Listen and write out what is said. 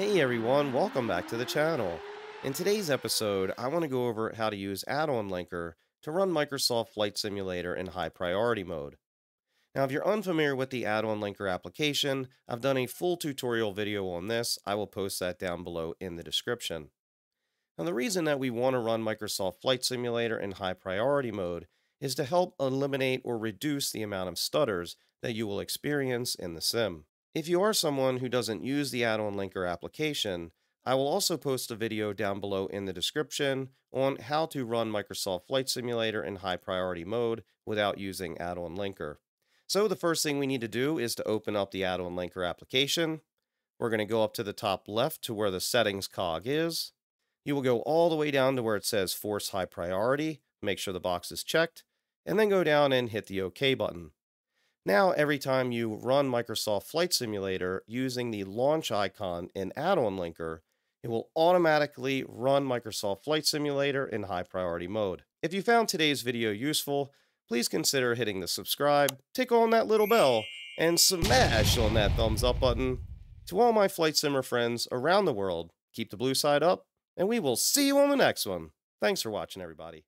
Hey everyone, welcome back to the channel. In today's episode, I want to go over how to use Add-on Linker to run Microsoft Flight Simulator in high priority mode. Now if you're unfamiliar with the Add-on Linker application, I've done a full tutorial video on this. I will post that down below in the description. Now the reason that we want to run Microsoft Flight Simulator in high priority mode is to help eliminate or reduce the amount of stutters that you will experience in the sim. If you are someone who doesn't use the add-on linker application, I will also post a video down below in the description on how to run Microsoft Flight Simulator in high priority mode without using add-on linker. So the first thing we need to do is to open up the add-on linker application. We're going to go up to the top left to where the settings cog is. You will go all the way down to where it says force high priority, make sure the box is checked, and then go down and hit the OK button. Now, every time you run Microsoft Flight Simulator using the launch icon in Add-on Linker, it will automatically run Microsoft Flight Simulator in high priority mode. If you found today's video useful, please consider hitting the subscribe, tick on that little bell, and smash on that thumbs up button. To all my Flight Simmer friends around the world, keep the blue side up, and we will see you on the next one. Thanks for watching, everybody.